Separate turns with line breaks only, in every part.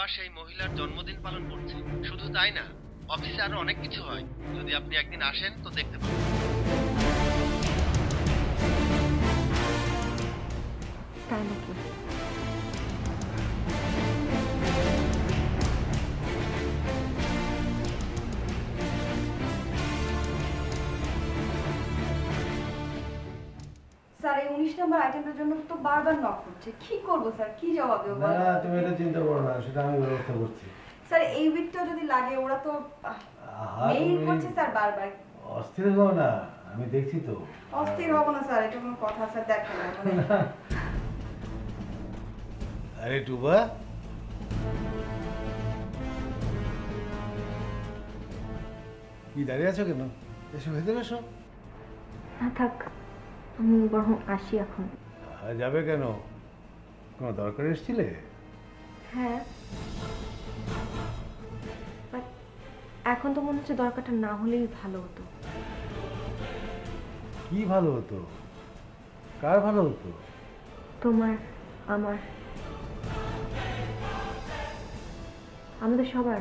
বাবা সেই মহিলার জন্মদিন পালন করছে। শুধু তাই না, অফিসে আরও অনেক কিছু হয়। যদি আপনি একদিন আসেন, তো দেখতে পাবেন।
20 নম্বর আইটেমের জন্য তো বারবার নক করছে। কি করব স্যার কি জবাব দেব
না তুমি এটা চিন্তা করো না সেটা আমি ব্যবস্থা করছি।
স্যার এই উইকটা যদি লাগে ওরা তো মেইল করছে স্যার বারবার।
অস্থির হও না আমি দেখছি তো।
অস্থির হব না স্যার এটা কোনো কথা স্যার দেখো না মানে।
আরে টুবা। কি দাঁড়িয়ে আছো কেন? এসো ভেতরে এসো।
না থাক। আমি বরং আসি এখন।
যাবে কেন? কোনো দরকার এসেছিলে?
হ্যাঁ। এখন তো মনে হচ্ছে দরকারটা না হলেই ভালো হতো।
কি ভালো হতো? কার ভালো হতো?
তোমার আমার। আমাদের সবার।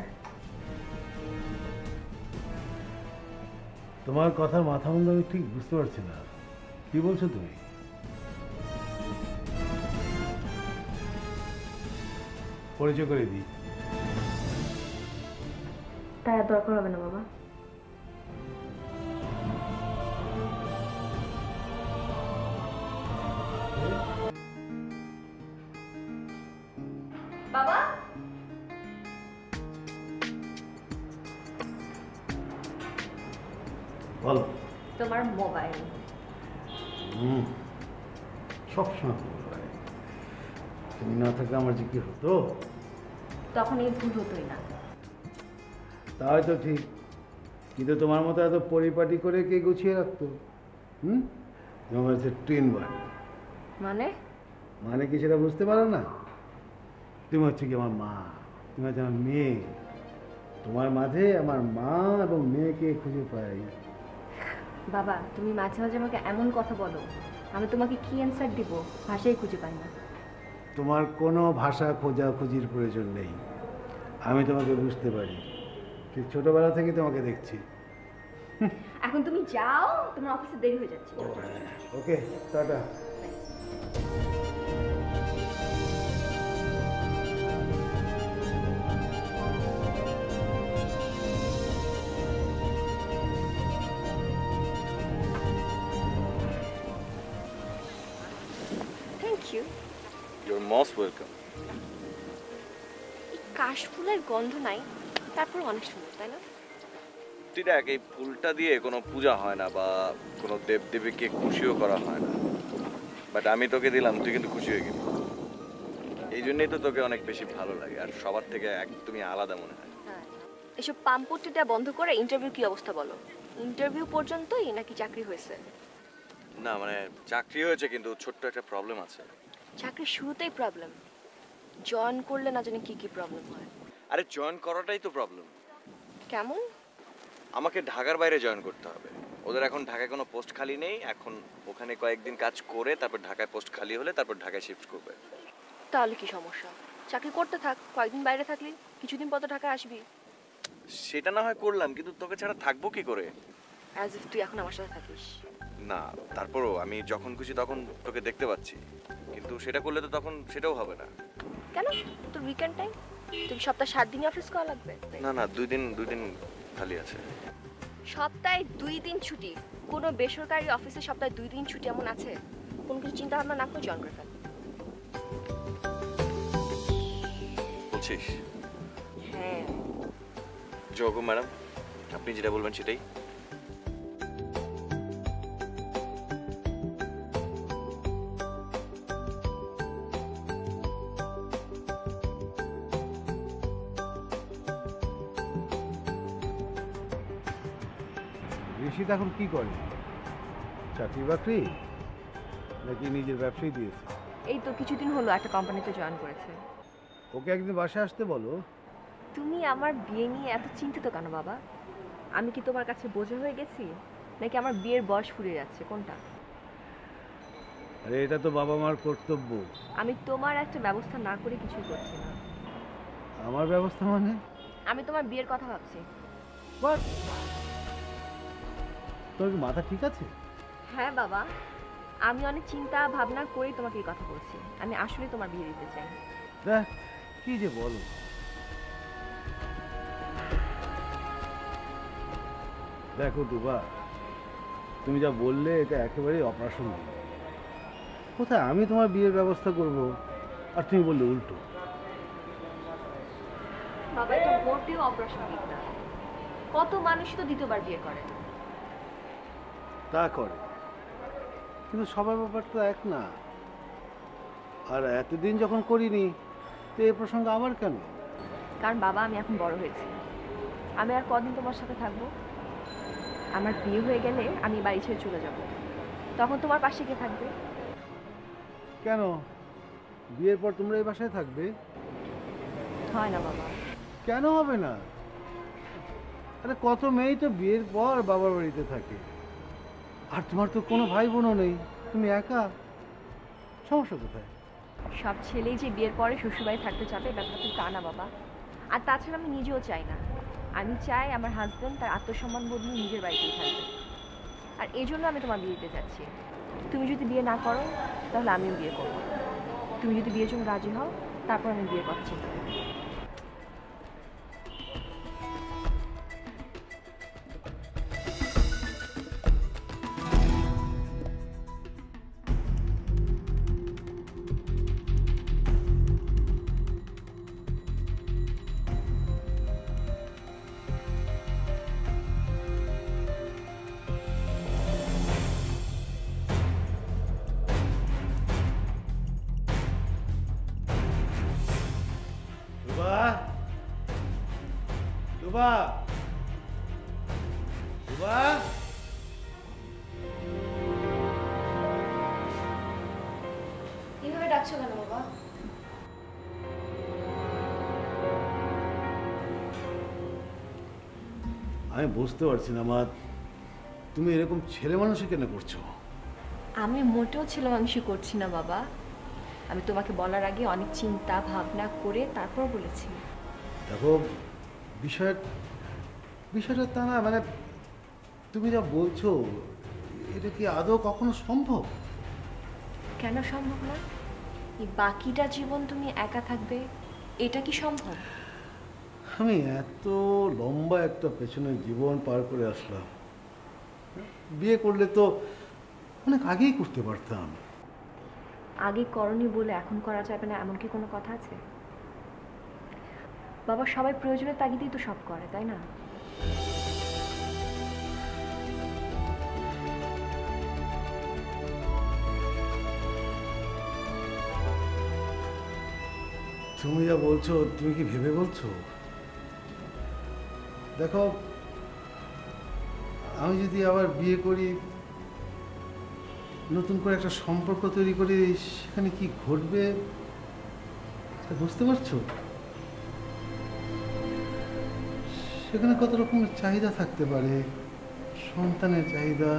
তোমার কথার মাথা মুন্ড আমি ঠিক বুঝতে পারছি না। কি বলছো তুমি? পরিচয় করে দিই।
তাই আর দরকার হবে না বাবা।
বাবা?
বলো।
তোমার মোবাইল।
সবসময় ভাই। তুমি না থাকলে আমার যে কি হতো?
তখন এই ভুল হতোই না।
তা হয়তো ঠিক। কিন্তু তোমার মতো এত পরিপাটি করে কে গুছিয়ে রাখতো? হুম? তোমার হচ্ছে টুইন বয়
মানে?
মানে কি সেটা বুঝতে পারো না? তুমি হচ্ছে কি আমার মা। তুমি হচ্ছে আমার মেয়ে। তোমার মাঝে আমার মা এবং মেয়েকে খুঁজে পাই।
বাবা তুমি মাঝে মাঝে আমাকে এমন কথা বলো। আমি তোমাকে কি অ্যান্সার দিব? ভাষাই খুঁজে পাই না।
তোমার কোনো ভাষা খোঁজা খুঁজির প্রয়োজন নেই। আমি তোমাকে বুঝতে পারি। ঠিক ছোটবেলা থেকে তোমাকে দেখছি।
এখন তুমি যাও তোমার অফিসে দেরি হয়ে যাচ্ছে।
Okay tata.
গন্ধ নাই তারপর অনেক সুন্দর তাই না?
তুই দেখ এই ফুলটা দিয়ে কোনো পূজা হয় না বা কোনো দেব দেবীকে খুশিও করা হয় না। বাট আমি তোকে দিলাম তুই কিন্তু খুশি হয়ে গেলি। এই জন্যই তো তোকে অনেক বেশি ভালো লাগে আর সবার থেকে একদমই আলাদা মনে হয়।
হ্যাঁ এসব পাম্পটি দেওয়া বন্ধ করে ইন্টারভিউ কি অবস্থা বলো? ইন্টারভিউ পর্যন্তই নাকি চাকরি হয়েছে?
না মানে চাকরি হয়েছে কিন্তু ছোট্ট একটা প্রবলেম আছে।
চাকরির শুরুতেই প্রবলেম জয়েন করলে না জানি কি কি প্রবলেম হয়।
আরে জয়েন করাটাই তো প্রবলেম
কেমন?
আমাকে ঢাকার বাইরে জয়েন করতে হবে। ওদের এখন ঢাকায় কোনো পোস্ট খালি নেই এখন ওখানে কয়েকদিন কাজ করে তারপর ঢাকায় পোস্ট খালি হলে তারপর ঢাকায় শিফট করবে।
তাহলে কি সমস্যা? চাকরি করতে থাক কয়েকদিন বাইরে থাকলি কিছুদিন পর তো ঢাকায় আসবি।
সেটা না হয় করলাম কিন্তু তোকে ছাড়া থাকব কি করে?
অ্যাজ ইফ তুই এখন আমার সাথে থাকিস।
না তারপরও আমি যখন খুশি তখন তোকে দেখতে পাচ্ছি। কিন্তু সেটা করলে তো তখন সেটাও হবে না।
কেন? তোর উইকেন্ড টাইম তুই সপ্তাহে সাত দিনই অফিস করা লাগবে?
না না দুই দিন দুই দিন খালি আছে।
সপ্তাহে দুই দিন ছুটি। কোনো বেসরকারি অফিসে সপ্তাহে দুই দিন ছুটি এমন আছে? কোনো কিছু চিন্তা ভাবনা না করে জয়েন করে ফেল।
বলছিস?
হ্যাঁ।
জগো ম্যাডাম আপনি যেটা বলবেন সেটাই।
ঋষিত এখন কি করে? চাকরি বাকরি? নাকি নিজের ব্যবসায় দিয়েছে?
এই তো কিছুদিন হলো একটা কোম্পানিতে জয়েন করেছে।
ওকে একদিন বাসায় আসতে বলো।
তুমি আমার বিয়ে নিয়ে এত চিন্তিত কেন বাবা? আমি কি তোমার কাছে বোঝা হয়ে গেছি? নাকি আমার বিয়ের বয়স ফুরিয়ে যাচ্ছে? কোনটা?
আরে এটা তো বাবা মার কর্তব্য।
আমি তোমার একটা ব্যবস্থা না করে কিছুই করছি না।
আমার ব্যবস্থা মানে?
আমি তোমার বিয়ের কথা ভাবছি।
বাট কি মাথা ঠিক আছে?
হ্যাঁ বাবা আমি অনেক চিন্তা ভাবনা করেই তোমাকে এই কথা বলছি। আমি আসলে তোমার বিয়ে দিতে চাই।
দেখ কি যে বলো। দেখো দুবা তুমি যা বললে এটা একেবারেই অপ্রাসঙ্গিক। কোথায় আমি তোমার বিয়ের ব্যবস্থা করব? আর তুমি বললে উল্টো।
বাবা এটা মোটেও অপ্রাসঙ্গিক না। কত মানুষই তো দ্বিতীয়বার বিয়ে করে।
তা করে। কিন্তু সবার ব্যাপার তো এক না। আর এতদিন যখন করিনি তো এই প্রসঙ্গ আবার কেন?
কারণ বাবা আমি এখন বড় হয়েছি। আমি আর কদিন তোমার সাথে থাকব? আমার বিয়ে হয়ে গেলে আমি বাড়ি ছেড়ে চলে যাব। তখন তোমার পাশে কে থাকবে?
কেন? বিয়ের পর তোমরা এই বাসায় থাকবে?
হয় না বাবা।
কেন হবে না? আরে কত মেয়েই তো বিয়ের পর বাবার বাড়িতে থাকে। আর তোমার তো কোনো ভাই বোনও নেই। তুমি একা? সমস্যা কোথায়?
সব ছেলেই যে বিয়ের পরে শ্বশুরবাড়ি থাকতে চাবে ব্যাপারটা তো তা না বাবা। আর তাছাড়া আমি নিজেও চাই না। আমি চাই আমার হাজব্যান্ড তার আত্মসম্মান বোধ নিয়ে নিজের বাড়িতেই থাকবে। আর এই জন্য আমি তোমার বিয়ে দিতে যাচ্ছি। তুমি যদি বিয়ে না করো, তাহলে আমিও বিয়ে করব। তুমি যদি বিয়ের জন্য রাজি হও, তারপর আমি চিন্তা করব।
ডাকছো কেন বাবা?
আমি বুঝতে পারছি না মা তুমি এরকম ছেলে মানুষই কেন করছ?
আমি মোটেও ছিল মানুষই করছি না বাবা। আমি তোমাকে বলার আগে অনেক চিন্তা ভাবনা করে তারপর বলেছি।
দেখো বিষয় বিষয়টা তা না মানে তুমি যা বলছো এটা কি আদৌ কখনো সম্ভব?
কেন সম্ভব না? এই বাকিটা জীবন তুমি একা থাকবে? এটা কি সম্ভব?
আমি এত লম্বা একটা পেছনের জীবন পার করে আসলাম। বিয়ে করলে তো অনেক আগেই করতে পারতাম।
আগে করনি বলে এখন করা যাবে না এমন কি কোনো কথা আছে? বাবা সবাই প্রয়োজনের তাগিদেই তো সব করে তাই না?
তুমি যা বলছো, তুমি কি ভেবে বলছো? দেখো, আমি যদি আবার বিয়ে করি, নতুন করে একটা সম্পর্ক তৈরি করি, সেখানে কি ঘটবে? বুঝতে পারছ? সেখানে কত রকমের চাহিদা থাকতে পারে। সন্তানের চাহিদা,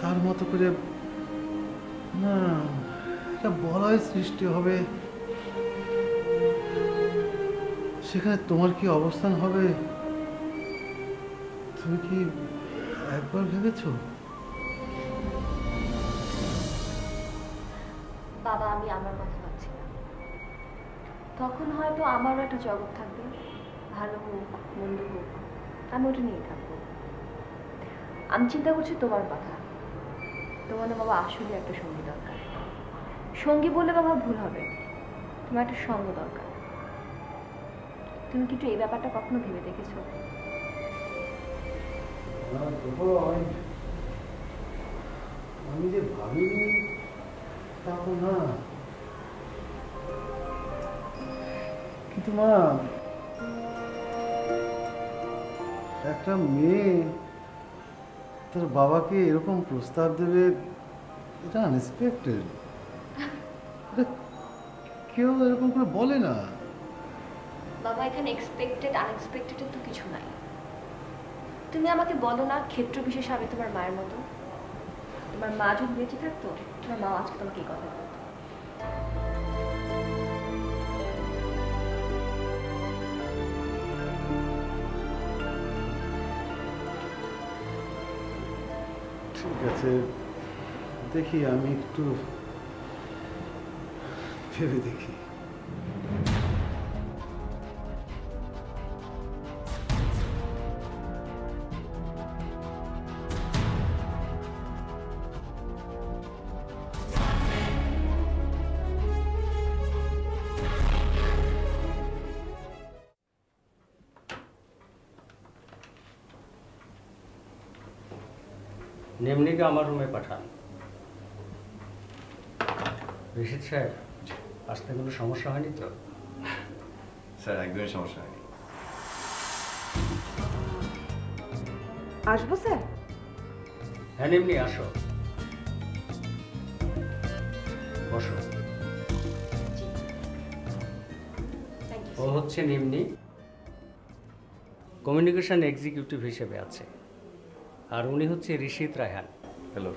তার মতো করে, না একটা বলয় সৃষ্টি হবে। সেখানে তোমার কি অবস্থান হবে? তুমি কি একবার ভেবেছো?
বাবা, আমি আমার কথা ভাবছি না। তখন হয়তো আমারও একটা জগৎ থাকবে। ভালো হোক, মন্দ হোক, আমি ওটা নিয়ে থাকব। আমি চিন্তা করছি তোমার কথা। তোমার বাবা আসলে একটা সঙ্গী দরকার। সঙ্গী বললে বাবা ভুল হবে। তোমার একটা সঙ্গ দরকার। তুমি কি একটু এই ব্যাপারটা কখনো ভেবে দেখেছ?
আমি- যে ভাবিনি, তো না। কিন্তু মা, একটা মেয়ে তার বাবাকে এরকম প্রস্তাব দেবে, এটা আনএক্সপেক্টেড কেউ এরকম করে বলে না।
বাবা এখানে এক্সপেক্টেড আনএক্সপেক্টেডের তো কিছু নাই। তুমি আমাকে বলো না ক্ষেত্র বিশেষ হবে তোমার মায়ের মতো। তোমার মা যখন বেঁচে থাকতো, তোমার মা আজকে তোমাকে এই কথা বলতো।
ঠিক আছে। দেখি, আমি একটু ভেবে দেখি।
আমার রুমে পাঠান। ঋষিত সাহেব আসতে কোনো সমস্যা হয়নি তো?
স্যার একদমই সমস্যা হয়নি।
আসব স্যার?
হ্যাঁ নিমনি আসো। বসো। ও হচ্ছে নিমনি। কমিউনিকেশন এক্সিকিউটিভ হিসেবে আছে। আর উনি হচ্ছে ঋষিত রায়হান।
হ্যালো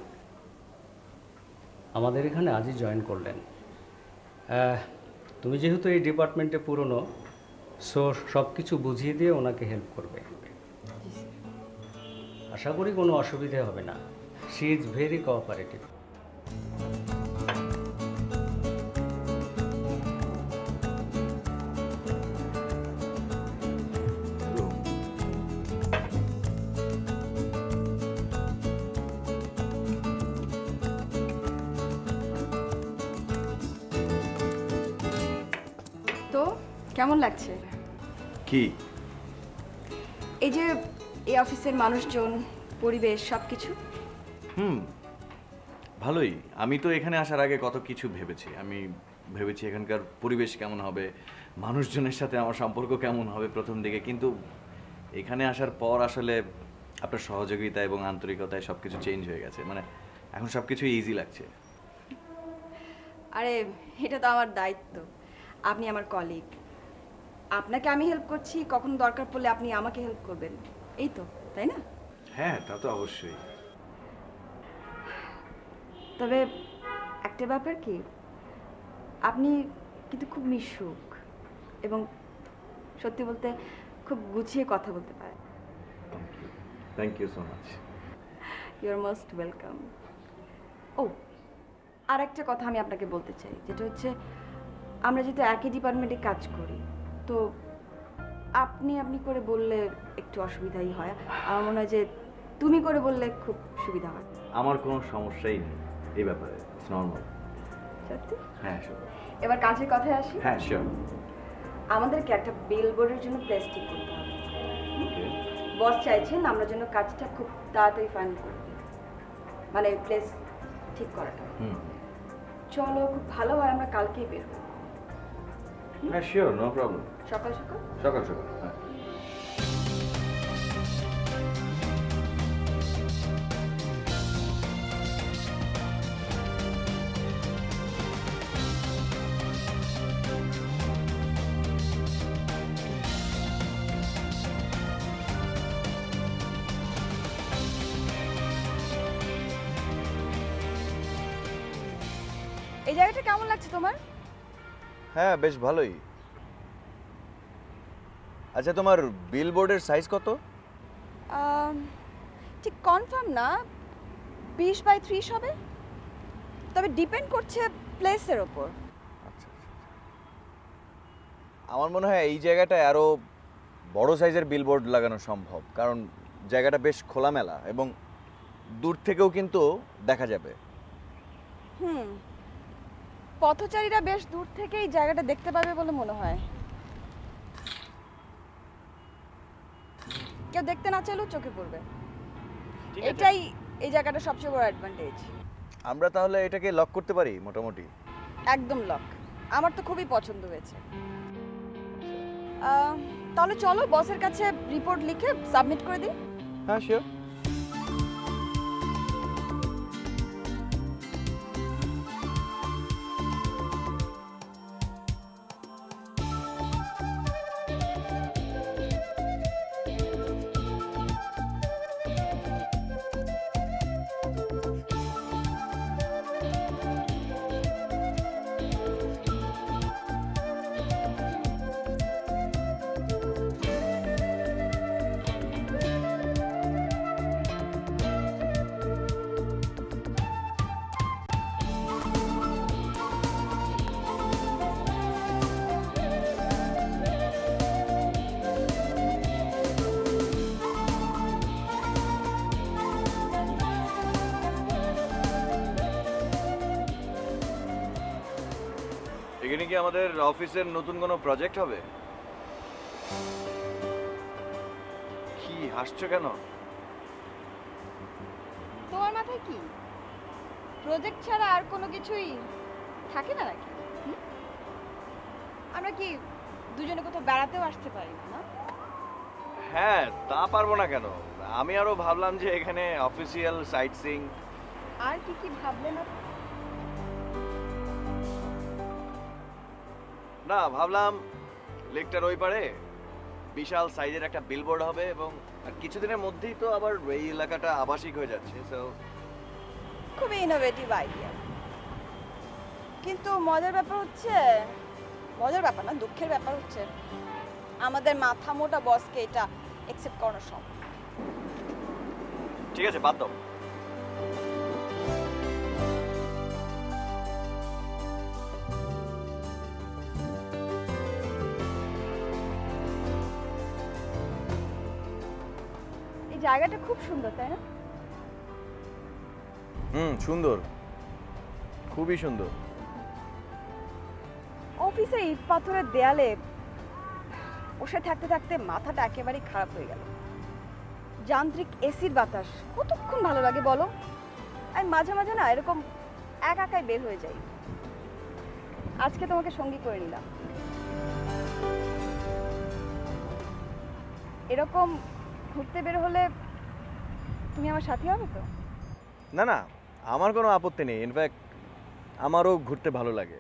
আমাদের এখানে আজই জয়েন করলেন। তুমি যেহেতু এই ডিপার্টমেন্টে পুরনো সো সব কিছু বুঝিয়ে দিয়ে ওনাকে হেল্প করবে। আশা করি কোনো অসুবিধে হবে না। শি ইজ ভেরি কোঅপারেটিভ
কি?
এই যে এই অফিসের মানুষজন পরিবেশ সব কিছু
হুম ভালোই। আমি তো এখানে আসার আগে কত কিছু ভেবেছি। আমি ভেবেছি এখানকার পরিবেশ কেমন হবে মানুষজনের সাথে আমার সম্পর্ক কেমন হবে প্রথম দিকে। কিন্তু এখানে আসার পর আসলে আপনার সহযোগিতা এবং আন্তরিকতায় সব কিছু চেঞ্জ হয়ে গেছে। মানে এখন সব কিছু ইজি লাগছে।
আরে এটা তো আমার দায়িত্ব। আপনি আমার কলিগ আপনাকে আমি হেল্প করছি কখনো দরকার পড়লে আপনি আমাকে হেল্প করবেন। এই তো তাই না?
হ্যাঁ তা তো অবশ্যই।
তবে একটা ব্যাপার কি আপনি কিন্তু খুব মিশুক এবং সত্যি বলতে খুব গুছিয়ে কথা বলতে পারেন।
Thank you so much
you are most welcome ও আর একটা কথা আমি আপনাকে বলতে চাই যেটা হচ্ছে আমরা যেহেতু একই ডিপার্টমেন্টে কাজ করি তো আপনি আপনি করে বললে একটু অসুবিধাই হয়। আমার মনে হয় যে তুমি করে বললে খুব সুবিধা হয়।
আমার কোনো সমস্যাই নেই এই ব্যাপারে। ইটস নর্মাল
সত্যি?
হ্যাঁ
এবার কাজের কথায় আসি?
হ্যাঁ শিওর
আমাদেরকে একটা বিল বোর্ডের জন্য প্লেস ঠিক করতে হবে।
ওকে
বস চাইছেন আমরা যেন কাজটা খুব তাড়াতাড়ি ফাইনাল করি মানে প্লেস ঠিক করাটা।
হুম।
চলো খুব ভালো হয় আমরা কালকেই বের হব
হ্যাঁ শিওর নো প্রবলেম
সকাল সকাল?
সকাল সকাল হ্যাঁ। হ্যাঁ বেশ ভালোই। আচ্ছা তোমার বিলবোর্ডের সাইজ কত?
ঠিক কনফার্ম না। বিশ বাই ত্রিশ হবে। তবে ডিপেন্ড করছে প্লেসের ওপর।
আচ্ছা আমার মনে হয় এই জায়গাটায় আরও বড় সাইজের বিলবোর্ড লাগানো সম্ভব। কারণ জায়গাটা বেশ খোলামেলা এবং দূর থেকেও কিন্তু দেখা যাবে।
হুম। পথচারীরা বেশ দূর থেকে এই জায়গাটা দেখতে পাবে বলে মনে হয়। কেউ দেখতে না চাইলেও চোখে পড়বে। এটাই এই জায়গাটা সবচেয়ে বড় অ্যাডভান্টেজ
আমরা তাহলে এটাকে লক করতে পারি মোটামুটি?
একদম লক আমার তো খুবই পছন্দ হয়েছে। আহ, তাহলে চলো বসের কাছে রিপোর্ট লিখে সাবমিট করে দিই।
হ্যাঁ শিওর এখানে কি আমাদের অফিসের নতুন কোনো প্রজেক্ট হবে? কি হাসছো কেন?
তোমার মাথায় কি? প্রজেক্ট ছাড়া আর কোনো কিছুই থাকে না নাকি? আমরা কি দুজনে কোথাও বেড়াতেও আসতে পারি না
হ্যাঁ তা পারব না কেন। আমি আরও ভাবলাম যে এখানে অফিসিয়াল সাইট সিং
আর কি কি ভাবলে না
না ভাবলাম লেকটার ওই পারে বিশাল সাইজের একটা বিলবোর্ড হবে এবং কিছুদিনের মধ্যেই তো আবার এই এলাকাটা আবাসিক হয়ে যাচ্ছে সো
খুবই ইনোভেটিভ আইডিয়া কিন্তু মজার ব্যাপার হচ্ছে মজার ব্যাপার না দুঃখের ব্যাপার হচ্ছে আমাদের মাথা মোটা বসকে এটা অ্যাকসেপ্ট করানো সম্ভব।
ঠিক আছে বাদ দাও।
জায়গাটা খুব সুন্দর তাই না?
হুম সুন্দর। খুবই সুন্দর।
অফিসে ইট পাথরের দেয়ালে বসে থাকতে থাকতে মাথাটা একেবারেই খারাপ হয়ে গেল। যান্ত্রিক এসির বাতাস কতক্ষণ ভালো লাগে বলো? আমি মাঝে মাঝে না এরকম এক একাই বের হয়ে যাই। আজকে তোমাকে সঙ্গী করে নিলাম। এরকম ঘুরতে বের হলে তুমি আমার সাথে হবে তো?
না না, আমার কোনো আপত্তি নেই। ইনফ্যাক্ট আমারও ঘুরতে ভালো লাগে।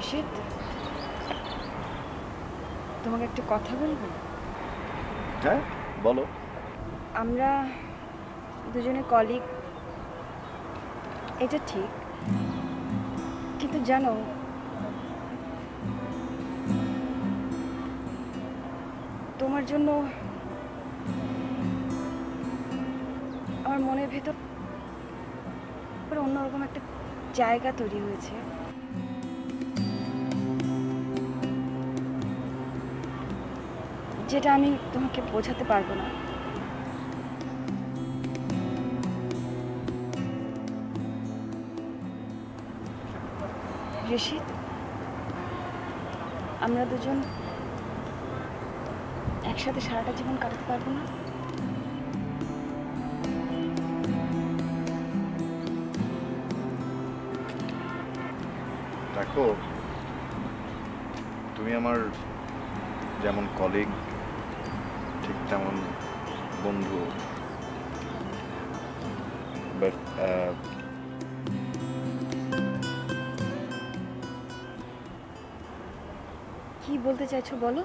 ঋষিত তোমাকে একটা কথা বলব?
হ্যাঁ বলো।
আমরা দুজনে কলিগ এটা ঠিক কিন্তু জানো তোমার জন্য আমার মনের ভেতর অন্যরকম একটা জায়গা তৈরি হয়েছে। যেটা আমি তোমাকে বোঝাতে পারব না। আমরা দুজন একসাথে সারাটা জীবন কাটাতে পারব না?
দেখো, তুমি আমার যেমন কলিগ তেমন বন্ধু। বাট
কি বলতে চাইছো বলো?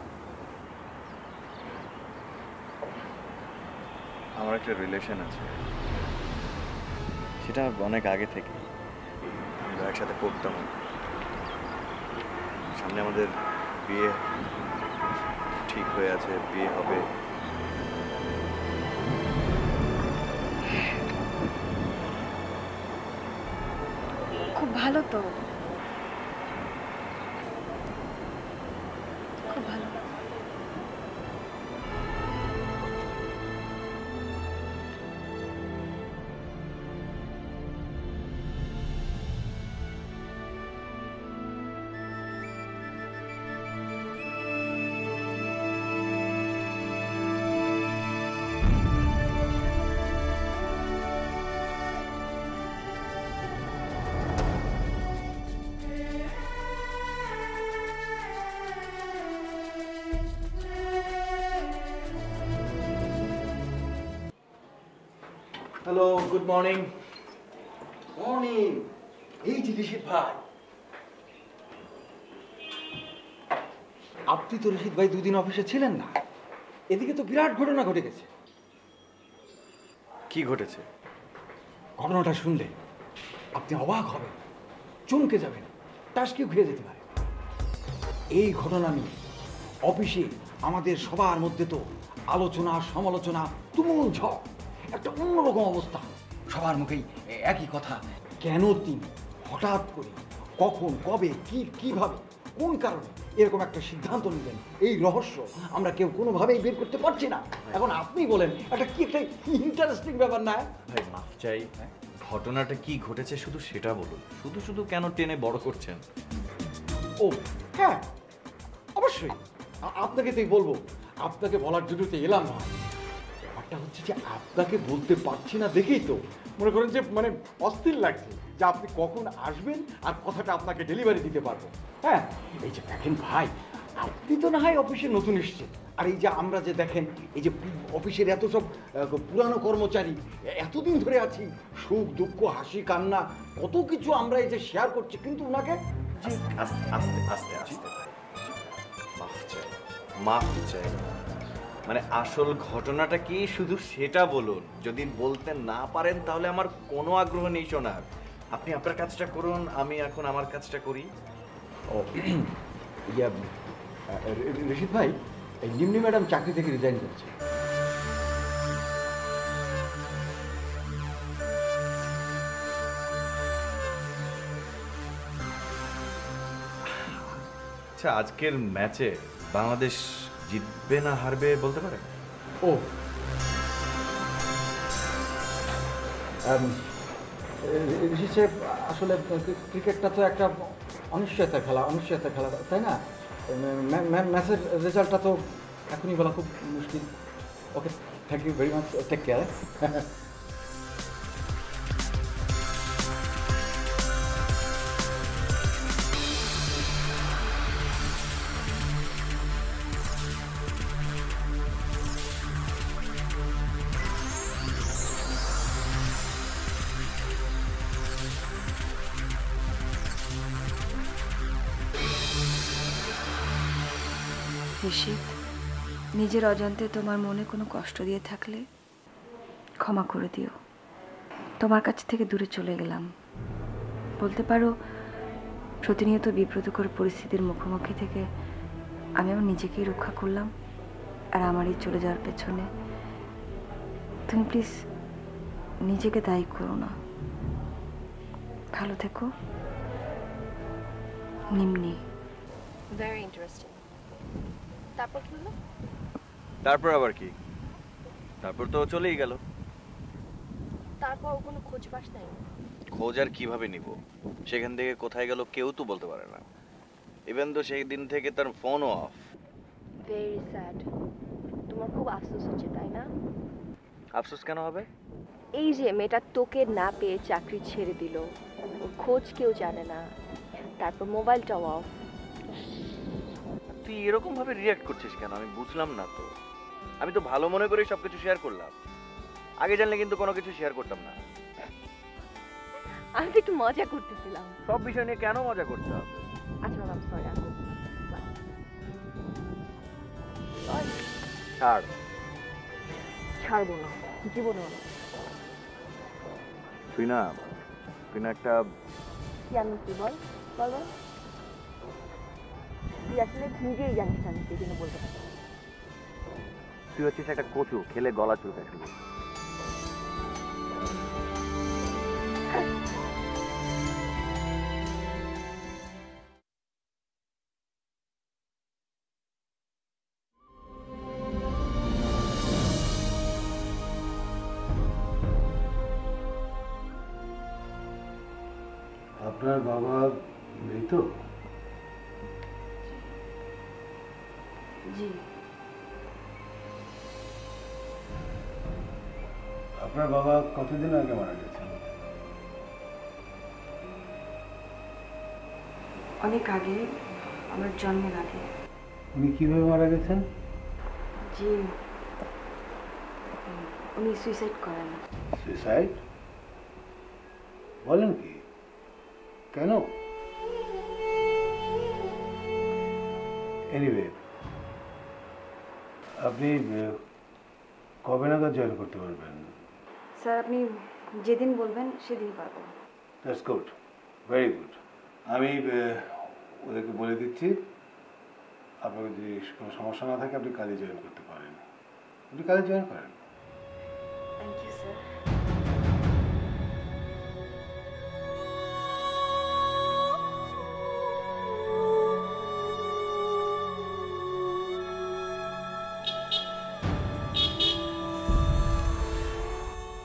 আমার একটা রিলেশন আছে। সেটা অনেক আগে থেকে আমরা একসাথে পড়তাম। সামনে আমাদের বিয়ে ঠিক হয়ে আছে বিয়ে হবে।
খুব
গুড মর্নিং মর্নিং এই যে ভাই। আপনি তো ঋষিত ভাই দুদিন অফিসে ছিলেন না। এদিকে তো বিরাট ঘটনা ঘটে গেছে।
কি ঘটেছে?
ঘটনাটা শুনলে আপনি অবাক হবেন চমকে যাবেন টাসকে ঘুরে যেতে পারে। এই ঘটনা নিয়ে অফিসে আমাদের সবার মধ্যে তো আলোচনা সমালোচনা তুমুল ঝড়। একটা অন্যরকম অবস্থা। সবার মুখেই একই কথা কেন তিনি হঠাৎ করে কখন কবে কি কীভাবে কোন কারণে এরকম একটা সিদ্ধান্ত নিলেন? এই রহস্য আমরা কেউ কোনোভাবেই বের করতে পারছি না। এখন আপনি বলেন একটা কি একটা ইন্টারেস্টিং ব্যাপার না?
ভাই মাফ চাই। ঘটনাটা কি ঘটেছে শুধু সেটা বলুন। শুধু শুধু কেন টেনে বড় করছেন?
ও হ্যাঁ অবশ্যই। আপনাকে তুই বলব আপনাকে বলার জন্য তো এলাম। না ব্যাপারটা হচ্ছে যে আপনাকে বলতে পারছি না দেখেই তো মনে করেন যে মানে অস্থির লাগছে যে আপনি কখন আসবেন আর কথাটা আপনাকে ডেলিভারি দিতে পারব হ্যাঁ এই যে দেখেন ভাই আপনি তো না হয় অফিসে নতুন এসছেন আর এই যে আমরা যে দেখেন এই যে অফিসের এত সব পুরানো কর্মচারী এতদিন ধরে আছি সুখ দুঃখ হাসি কান্না কত কিছু আমরা এই যে শেয়ার করছি কিন্তু ওনাকে
আস্তে আস্তে আস্তে আস্তে মাফ চাই মাফ চাই মানে আসল ঘটনাটা কি? শুধু সেটা বলুন। যদি বলতে না পারেন তাহলে আমার কোনো আগ্রহ নেই শোনার। আপনি আপনার কাজটা করুন আমি এখন আমার কাজটা করি।
ও ইয়া ঋষিত ভাই এই নিম্নি ম্যাডাম চাকরি থেকে রিজাইন করছে।
আচ্ছা আজকের ম্যাচে বাংলাদেশ জিতবে না হারবে বলতে পারে?
ও। আসলে ক্রিকেটটা তো একটা অনিশ্চয়তা খেলা অনিশ্চয়তা খেলা, তাই না? ম্যা- ম্যা- ম্যাচের রেজাল্টটা তো এখনই বলা খুব মুশকিল। Okay, thank you very much, take care.
নিজের অজান্তে তোমার মনে কোনো কষ্ট দিয়ে থাকলে ক্ষমা করে দিও। তোমার কাছ থেকে দূরে চলে গেলাম। বলতে পারো, প্রতিনিয়ত বিব্রতকর পরিস্থিতির মুখোমুখি থেকে আমি আমার নিজেকেই রক্ষা করলাম আর আমার এই চলে যাওয়ার পেছনে। তুমি প্লিজ নিজেকে দায়ী করো না। ভালো থেকো। নিম্নি।
ভেরি ইন্টারেস্টিং তারপর কি হলো?
তারপর আবার কি? তারপর তো চলেই গেল।
তারপর কোনো খোঁজ পাস নাই?
খোঁজ আর কীভাবে নিব? সেখান থেকে কোথায় গেল কেউ তো বলতে পারে না। ইভেন তো সেই দিন থেকে তার ফোনও অফ
ভেরি স্যাড তোমার খুব আফসোস হচ্ছে তাই না?
আফসোস কেন হবে?
এই যে মেয়েটা তোকে না পেয়ে চাকরি ছেড়ে দিল। খোঁজ কেউ জানে না। তারপর মোবাইলটাও অফ
তুই এরকম ভাবে রিয়াক্ট করছিস কেন? আমি বুঝলাম না তো। আমি তো ভালো মনে করে সবকিছু শেয়ার করলাম। আগে জানলে কিন্তু কোনো কিছু শেয়ার করতাম না।
আমি তো একটু মজা করতেছিলাম।
সব বিষয় নিয়ে কেন মজা করতে হবে?
আচ্ছা ম্যাম সরি
ছাড়।
ছাড়বো না জীবনেও না।
তুই না তুই না একটা
কি আমি কি বল? বল তুই আসলে নিজেই জানিস না আমি সেই জন্য বলতে পারি
তুই হচ্ছিস একটা কচু খেলে গলা চুলকায় শুধু
অনেক আগে আমার জন্মের আগে
উনি কীভাবে মারা গেছেন?
জি। উনি সুইসাইড করেন।
সুইসাইড বলেন কি? কেন? এনিওয়ে আপনি কবে নাগাদ জয়েন করতে পারবেন?
স্যার আপনি যেদিন বলবেন সেদিন পারব।
দ্যাটস গুড ভেরি গুড আমি ওদেরকে বলে দিচ্ছি আপনার যদি কোনো সমস্যা না থাকে আপনি কাজে জয়েন করতে পারেন। আপনি কাজে জয়েন করেন।
থ্যাংক ইউ স্যার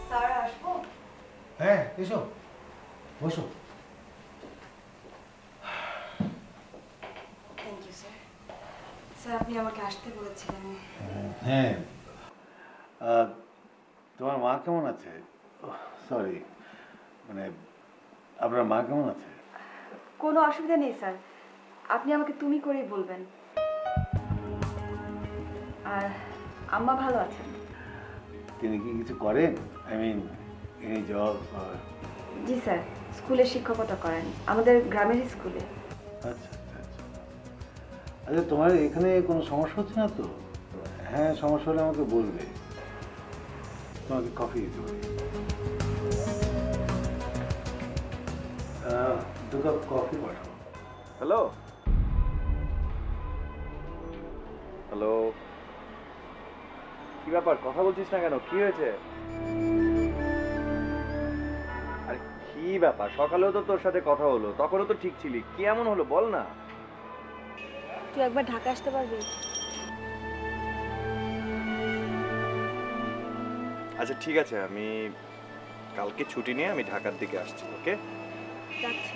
স্যার
হ্যাঁ এসো। বসো
থ্যাংক ইউ স্যার আমাকে আসতে বলেছিলেন।
হ্যাঁ। তোমার মা কেমন আছে? সরি মানে আপনার মা কেমন আছে?
কোনো অসুবিধা নেই স্যার। আপনি আমাকে তুমি করেই বলবেন। আর আম্মা ভালো আছেন?
তিনি কি কিছু করেন? আই মিন এনি জব
জি স্যার। স্কুলে শিক্ষকতা করেন। আমাদের গ্রামের স্কুলে।
আচ্ছা। আচ্ছা তোমার এখানে কোনো সমস্যা হচ্ছে না তো? হ্যাঁ সমস্যা হলে আমাকে বলবে। তোমাকে কফি দিতে পারি দু কাপ কফি পাঠাও।
হ্যালো হ্যালো কি ব্যাপার? কথা বলছিস না কেন? কি হয়েছে? আরে, কি ব্যাপার? সকালেও তো তোর সাথে কথা হলো। তখনও তো ঠিক ছিলি। কি এমন হলো? বল না।
তুই একবার ঢাকা আসতে পারবি?
আচ্ছা ঠিক আছে। আমি কালকে ছুটি নিয়ে আমি ঢাকার দিকে আসছি ওকে?
যাচ্ছি।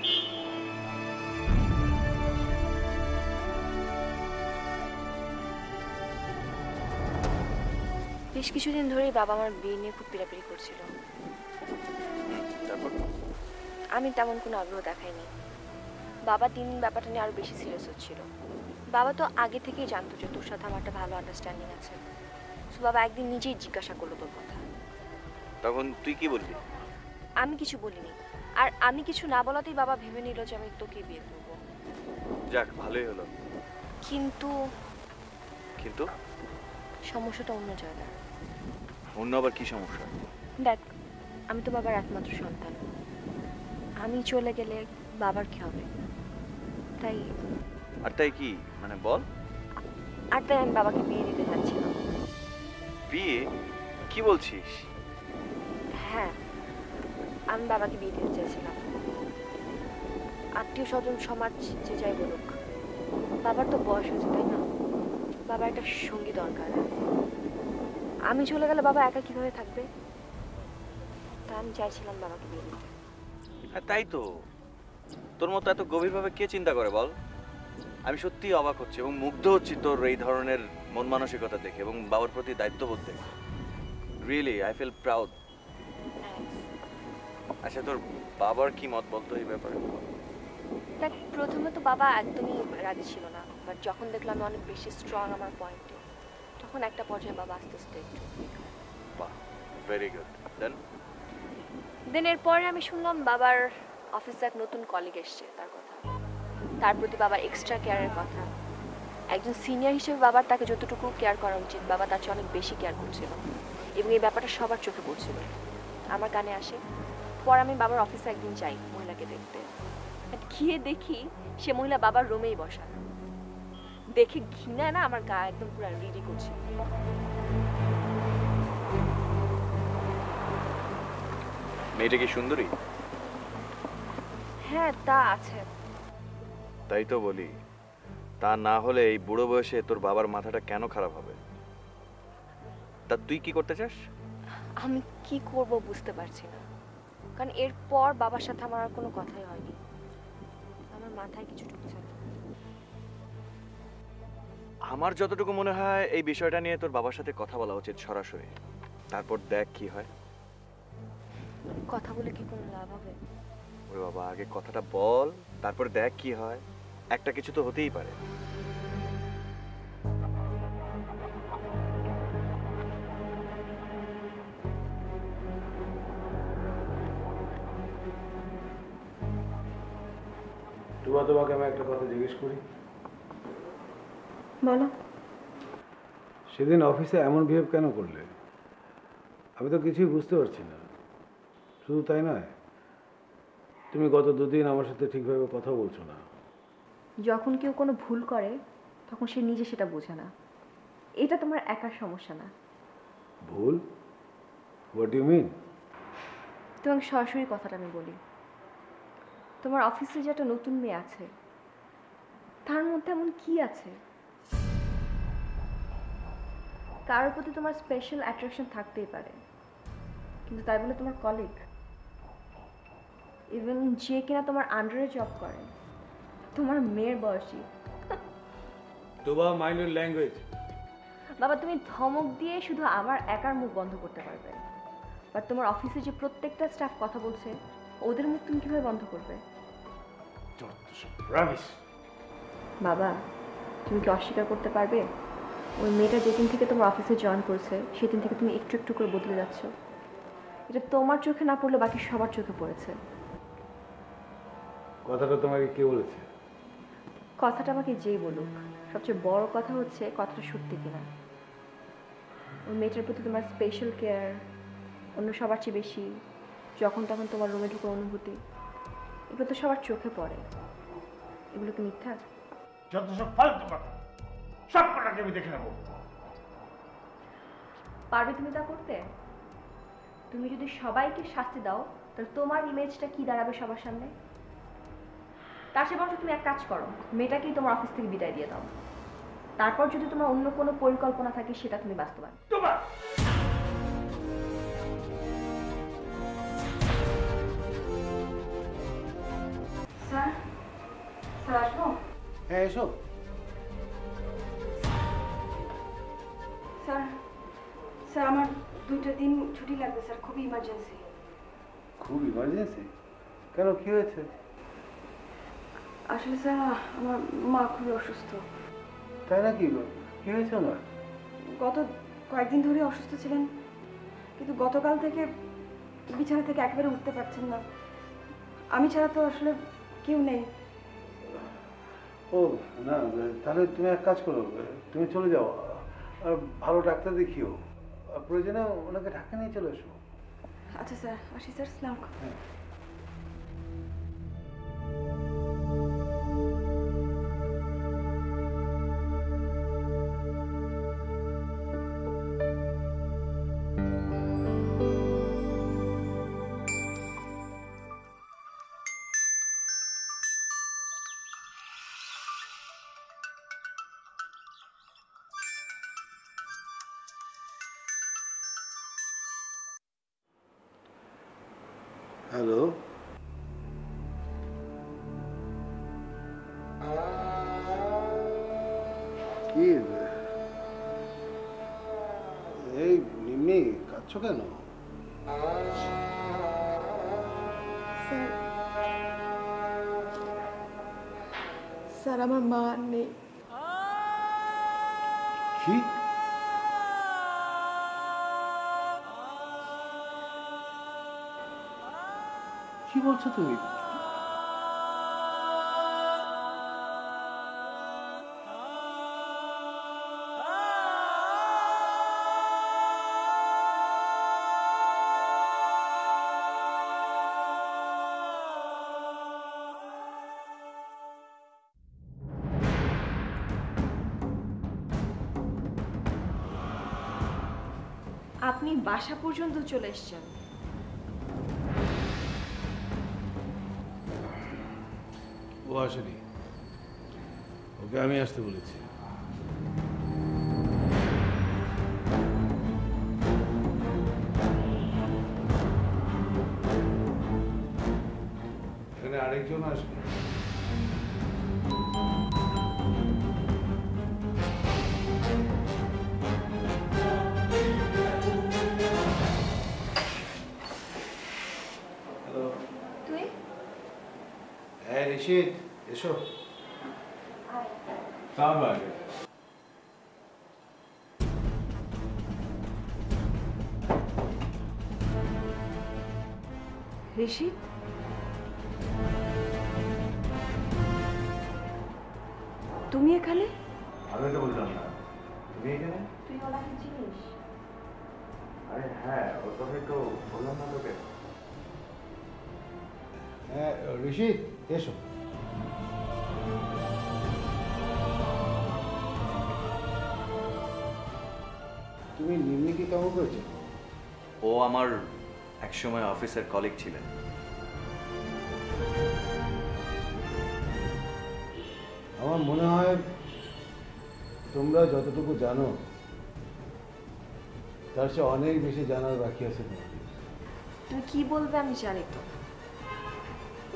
বেশ কিছুদিন ধরেই বাবা আমার বিয়ে নিয়ে খুব পিড়াপিড়ি করছিল। আমি তেমন কোনো আগ্রহ দেখাইনি। বাবা দিন ব্যাপারটা নিয়ে আরও বেশি সিরিয়াস হচ্ছিল বাবা তো আগে থেকেই জানতো যে তোর সাথে আমার একটা ভালো আন্ডারস্ট্যান্ডিং আছে। তো বাবা একদিন নিজেই জিজ্ঞাসা করল তোর কথা।
তখন তুই কি বললি?
আমি কিছু বলিনি। আর আমি কিছু না বলাতেই বাবা ভেবে নিল যে আমি তোকে বিয়ে করব।
যাক ভালোই হলো।
কিন্তু
কিন্তু?
সমস্যাটা অন্য জায়গায়।
অন্য আবার কি সমস্যা?
দেখ আমি তো বাবার একমাত্র সন্তান। আমি চলে গেলে বাবার কি হবে? তাই
আর তাই কি? মানে বল।
আর তাই আমি বাবাকে বিয়ে দিতে যাচ্ছিলাম।
বিয়ে? কি বলছিস?
হ্যাঁ আমি বাবাকে বিয়ে দিতে চেয়েছিলাম আত্মীয় স্বজন সমাজ যে যাই বলুক বাবার তো বয়স হয়েছে তাই না? বাবার একটা সঙ্গী দরকার। আমি চলে গেলে বাবা একা কীভাবে থাকবে? তা আমি চাইছিলাম বাবাকে বিয়ে দিতে।
হ্যাঁ তাই তো। তোর মতো এত গভীরভাবে কে চিন্তা করে বল? আমি সত্যিই অবাক হচ্ছি এবং মুগ্ধ হচ্ছি তোর এই ধরনের মন মানসিকতা দেখে এবং বাবার প্রতি দায়িত্ববোধ দেখে। রিয়েলি আই ফিল প্রাউড আচ্ছা তোর বাবার কি মত বলতো এই ব্যাপারে?
দেখ প্রথমে তো বাবা একদমই রাজি ছিল না বাট যখন দেখলাম আমি অনেক বেশি স্ট্রং আমার পয়েন্টে তখন একটা পর্যায়ে বাবা আস্তে আস্তে একটু
বাহ ভেরি গুড দেন
দেন এরপরে আমি শুনলাম বাবার অফিসে এক নতুন কলিগ এসছে তার কথা তার প্রতি বাবার এক্সট্রা কেয়ারের কথা। একজন সিনিয়র হিসেবে বাবার তাকে যতটুকু কেয়ার করা উচিত বাবা তার চেয়ে অনেক বেশি কেয়ার করছিল। এবং এই ব্যাপারটা সবার চোখে পড়ছিল। আমার কানে আসে পর আমি বাবার অফিসে একদিন যাই মহিলাকে দেখতে। গিয়ে দেখি সে মহিলা বাবার রুমেই বসা। দেখে ঘৃণায় না আমার গা একদম পুরো রিডি করছিল।
মেয়েটা কি সুন্দরী?
হ্যাঁ তা আছে।
তাই তো বলি। তা না হলে এই বুড়ো বয়সে তোর বাবার মাথাটা কেন খারাপ হবে? তা তুই কি করতে চাস?
আমি কি করব বুঝতে পারছি না। কারণ এরপর বাবার সাথে আমার আর কোনো কথাই হয়নি। আমার মাথায় কিছু ঢুকছে না।
আমার যতটুকু মনে হয় এই বিষয়টা নিয়ে তোর বাবার সাথে কথা বলা উচিত সরাসরি। তারপর দেখ কি হয়।
কথা বলে কি কোনো লাভ হবে?
ওরে বাবা আগে কথাটা বল তারপর দেখ কি হয়। একটা কিছু তো হতেই পারে।
টুবা তোমাকে আমি একটা কথা জিজ্ঞেস করি।
বলো।
সেদিন অফিসে এমন বিহেভ কেন করলে? আমি তো কিছুই বুঝতে পারছি না। শুধু তাই নয় তুমি গত দুদিন আমার সাথে ঠিকভাবে কথা বলছো না।
যখন কেউ কোনো ভুল করে তখন সে নিজে সেটা বোঝে না। এটা তোমার একার সমস্যা না।
ভুল? হোয়াট ইউ মিন
তোমাকে সরাসরি কথাটা আমি বলি। তোমার অফিসে যে একটা নতুন মেয়ে আছে তার মধ্যে এমন কি আছে? কারোর প্রতি তোমার স্পেশাল অ্যাট্রাকশন থাকতেই পারে। কিন্তু তাই বলে তোমার কলিগ ইভেন যে কিনা তোমার আন্ডারে জব করে তোমার মেয়ের বয়সী।
তুবা মাইন্ড ল্যাঙ্গুয়েজ।
বাবা তুমি ধমক দিয়ে শুধু আমার একার মুখ বন্ধ করতে পারবে। বাট তোমার অফিসে যে প্রত্যেকটা স্টাফ কথা বলছে ওদের মুখ তুমি কীভাবে বন্ধ করবে? বাবা তুমি কি অস্বীকার করতে পারবে? ওই মেয়েটা যেদিন থেকে তোমার অফিসে জয়েন করেছে সেদিন থেকে তুমি একটু একটু করে বদলে যাচ্ছ। এটা তোমার চোখে না পড়লে বাকি সবার চোখে পড়েছে।
কথাটা তোমাকে কে বলেছে?
কথাটা আমাকে যেই বলুক সবচেয়ে বড় কথা হচ্ছে কথাটা সত্যি কিনা। ওই মেয়েটার প্রতি তোমার স্পেশাল কেয়ার অন্য সবার চেয়ে বেশি যখন তখন তোমার রুমে ঢুকে অনুভূতি এগুলো তো সবার চোখে পড়ে। এগুলো কি মিথ্যা?
যত সব ফালতু কথা সব কটাকে আমি দেখে নেব।
পারবে তুমি তা করতে? তুমি যদি সবাইকে শাস্তি দাও তাহলে তোমার ইমেজটা কি দাঁড়াবে সবার সামনে? তার সে বরঞ্চ তুমি এক কাজ করো মেয়েটাকেই তোমার অফিস থেকে বিদায় দিয়ে দাও। তারপর যদি তোমার অন্য কোনো পরিকল্পনা থাকে সেটা তুমি বাস্তবায়ন
তোমার!
স্যার স্যার আসব?
হ্যাঁ এসো।
স্যার স্যার আমার দুইটা দিন ছুটি লাগবে স্যার খুবই ইমার্জেন্সি
খুব ইমার্জেন্সি কেন কি হয়েছে?
আসলে স্যার আমার মা খুবই অসুস্থ।
তাই নাকি কি হয়েছে আমার?
গত কয়েকদিন ধরে অসুস্থ ছিলেন কিন্তু গতকাল থেকে বিছানা থেকে একেবারে উঠতে পারছেন না। আমি ছাড়া তো আসলে কেউ নেই।
ও না তাহলে তুমি এক কাজ করো তুমি চলে যাও। আর ভালো ডাক্তার দেখিও। প্রয়োজনে ওনাকে ঢাকা নিয়ে চলে এসো।
আচ্ছা স্যার আসি স্যার স্নান
হ্যালো কাঁদছো কেন
স্যার স্যার আমার মা আর নেই
কি কি বলছো তুমি
বাসা পর্যন্ত চলে এসছেন।
ও আসেনি। ওকে আমি আসতে বলেছি।
তুমি এখানে?
আমি তো বললাম না। তুমি এখানে?
তুই ওনাকে চিনিস?
আরে হ্যাঁ ওর কথাই তো বললাম না তোকে।
হ্যাঁ ঋষি এসো। তুমি নিম্নিকে কেমন করেছ
ও আমার একসময় অফিসের কলিগ ছিলেন।
আমার মনে হয় তোমরা যতটুকু জানো তার চেয়ে অনেক বেশি জানার বাকি আছে তোমাদের।
তুমি কি বলবে আমি জানি তো।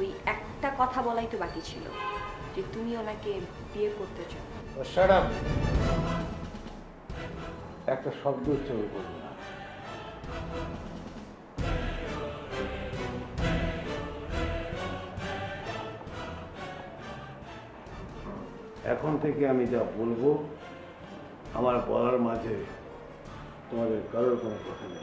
ওই একটা কথা বলাই তো বাকি ছিল যে তুমি ওনাকে বিয়ে করতে চাও।
আপ একটা শব্দ উচ্চারণ করবে না। এখন থেকে আমি যা বলব, আমার বলার মাঝে তোমাদের কারোর কোনো কথা নেই।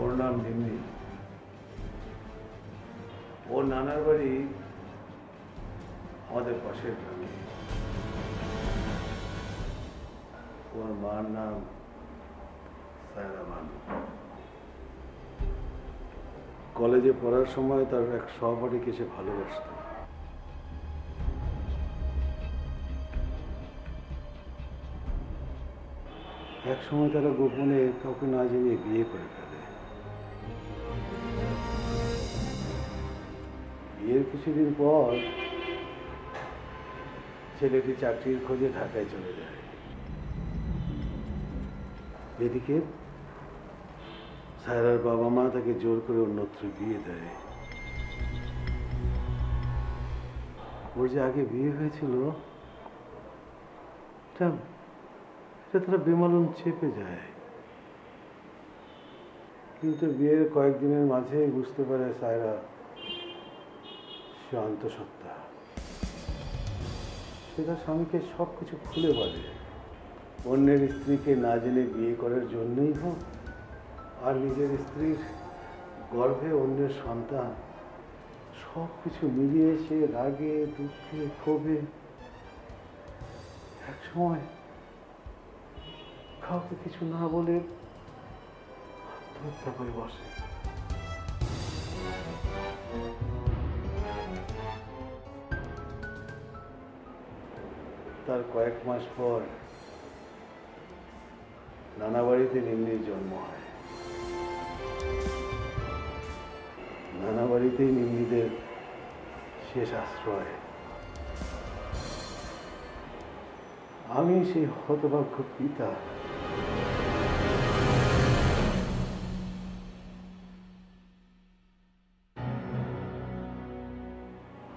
ওর নাম নিম্নি নানার বাড়ি আমাদের পাশের গ্রামে। ওর মার নাম কলেজে পড়ার সময় তার এক সহপাঠীকে সে ভালোবাসত। এক সময় তারা গোপনে কাউকে না জানিয়ে বিয়ে করে ফেলে। বিয়ের কিছুদিন পর ছেলেটি চাকরির খোঁজে ঢাকায় চলে যায়। এদিকে সায়রার বাবা মা তাকে জোর করে অন্যত্র বিয়ে দেয়। ওর যে আগে বিয়ে হয়েছিল, এটা তারা বেমালুম চেপে যায়। কিন্তু বিয়ের কয়েকদিনের মাঝে বুঝতে পারে সায়রা সে অন্তঃসত্ত্বা সে তার স্বামীকে সব কিছু খুলে বলে, অন্যের স্ত্রীকে না জেনে বিয়ে করার জন্যই হোক, আর নিজের স্ত্রীর গর্ভে অন্যের সন্তান সব কিছু মিলিয়ে সে রাগে, দুঃখে, ক্ষোভে এক সময় কাউকে কিছু না বলে আত্মহত্যা করে বসে। তার কয়েক মাস পর নানা বাড়িতে নিম্নির জন্ম হয়। নানা বাড়িতেই নিম্নিদের শেষ আশ্রয়। আমি সেই হতভাগ্য পিতা।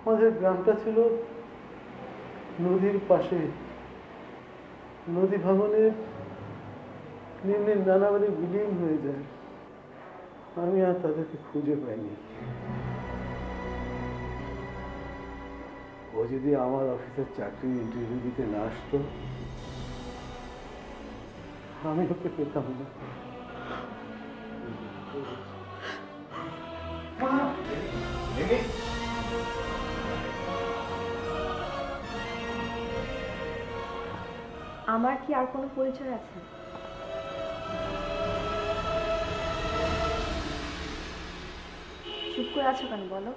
আমাদের গ্রামটা ছিল নদীর পাশে, নদী ভাঙনে নিম্নে নানা বাড়ি বিলীন হয়ে যায়। আমি আর তাদেরকে খুঁজে পাইনি। ও যদি আমার অফিসের চাকরি ইন্টারভিউ দিতে না আসতো, আমি ওকে পেতাম না।
আমার কি আর কোনো পরিচয় আছে? চুপ করে আছো কেন বলো?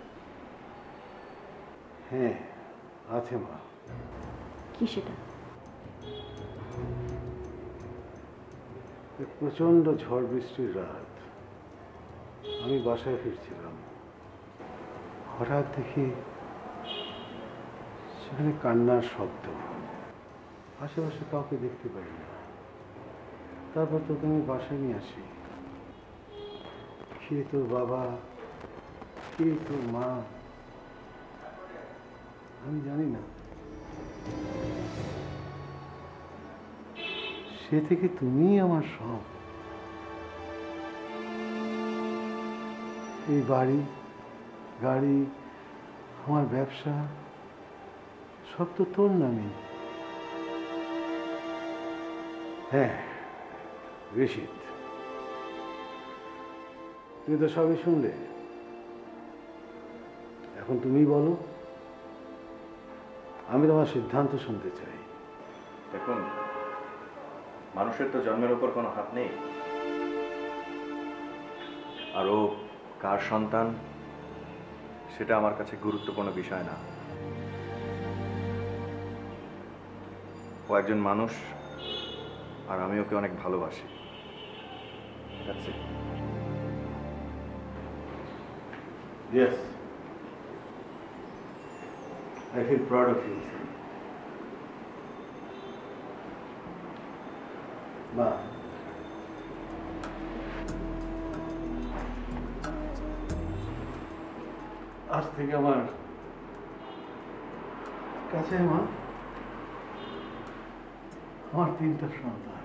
হ্যাঁ আছে মা।
কি সেটা?
এক প্রচণ্ড ঝড় বৃষ্টির রাত। আমি বাসায় ফিরছিলাম। হঠাৎ দেখি সেখানে কান্নার শব্দ। আশেপাশে কাউকে দেখতে পাই না। তারপর তোকে আমি বাসায় নিয়ে আসি। কে তোর বাবা, কে তোর মা, আমি জানি না। সে থেকে তুমিই আমার সব। এই বাড়ি, গাড়ি, আমার ব্যবসা, সব তো তোর নামে। হ্যাঁ ঋষিত তুমি তো সবই শুনলে। এখন তুমি বলো। আমি তোমার সিদ্ধান্ত শুনতে চাই।
দেখুন, মানুষের তো জন্মের উপর কোনো হাত নেই। আরও কার সন্তান, সেটা আমার কাছে গুরুত্বপূর্ণ বিষয় না। ও একজন মানুষ আর আমি ওকে অনেক ভালোবাসি।
আজ থেকে আমার কাছে মা আমার তিনটা সন্তান।